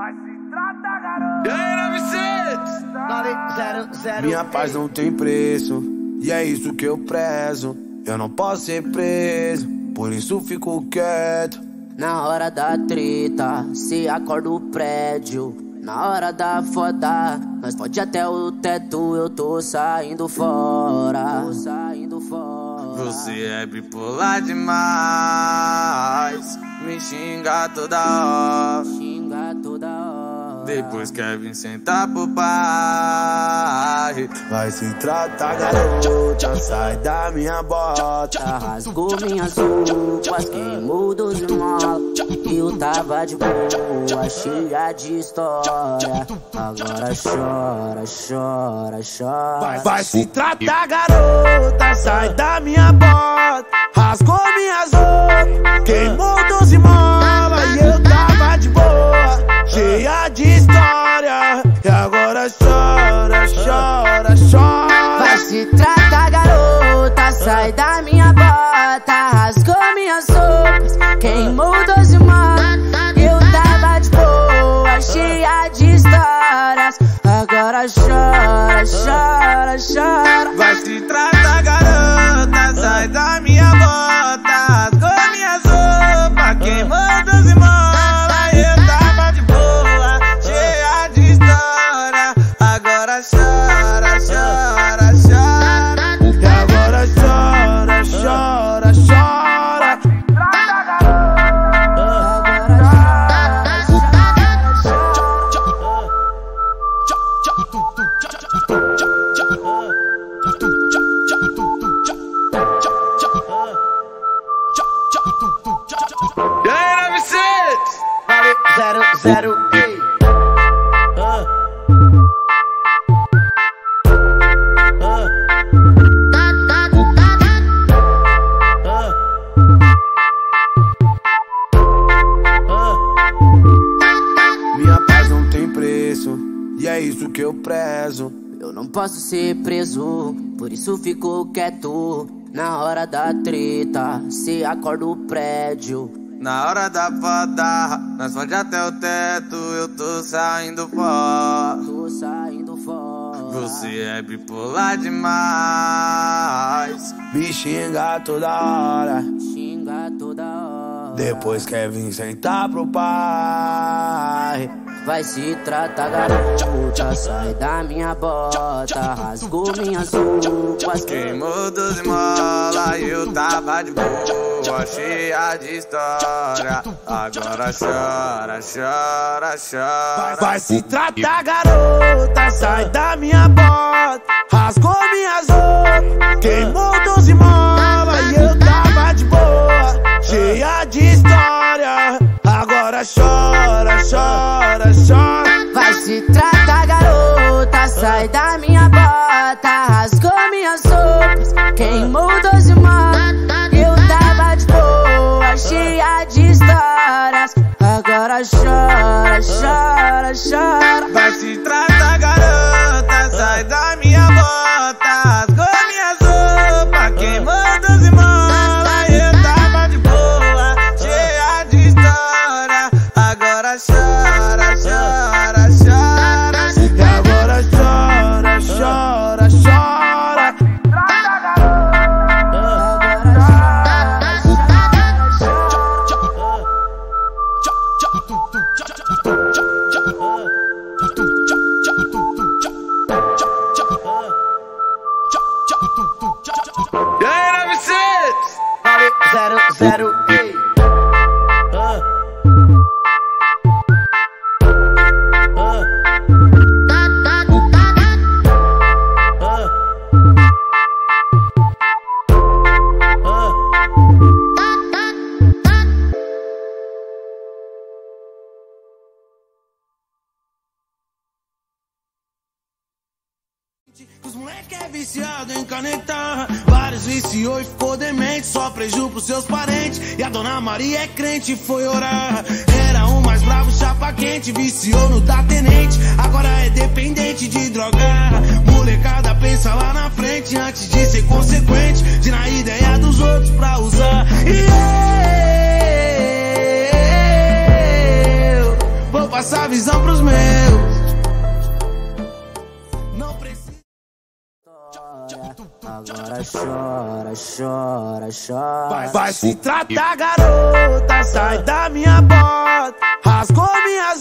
Vai se tratar, garoto. Minha paz não tem preço, e é isso que eu prezo. Eu não posso ser preso, por isso fico quieto. Na hora da treta, se acorda o prédio. Na hora da foda, nós pode até o teto, eu tô saindo fora. Tô saindo fora. Você é bipolar demais, me xinga toda hora. Depois quer vir sentar pro pai. Vai se tratar, garota, sai da minha bota. Rasgou minhas roupas, queimou dos mal. Eu tava de boa, cheia de história. Agora chora, chora, chora. Vai se tratar, garota, sai da minha bota. Rasgou minhas roupas, queimou história. E agora chora, chora, chora. Vai se tratar, garota, sai da minha Zero, zero, ei. Minha paz não tem preço, e é isso que eu prezo. Eu não posso ser preso, por isso fico quieto. Na hora da treta, se acorda o prédio. Na hora da foda, nós pode até o teto, eu tô saindo fora. Tô saindo fora. Você é bipolar demais, me xinga toda hora. xinga toda hora. Depois quer vir sentar pro pai. Vai se tratar, garota, sai da minha bota. Rasgou minhas roupas, Queimou dos mola e eu tava de boa, cheia de história. Agora chora, chora, chora. Vai se tratar, garota, sai da minha bota. Rasgou minhas roupas, queimou doze mola e eu tava de boa, cheia de história. Agora chora, chora, chora. Vai se tratar, garota, sai da minha chora, chora, chora. Vai se tratar, garota, sai da minha 900? Os moleque é viciado em canetar Vários viciou e ficou demente. Só preju pros seus parentes. E a dona Maria é crente e foi orar. Era um mais bravo, chapa quente. Viciou no da tenente. Agora é dependente de drogar Molecada pensa lá na frente. Antes de ser consequente De na ideia dos outros pra usar. E eu Vou passar visão pros meus. Agora chora, chora, chora. Vai, vai se tratar, garota. Sai da minha bota. Rasgou minhas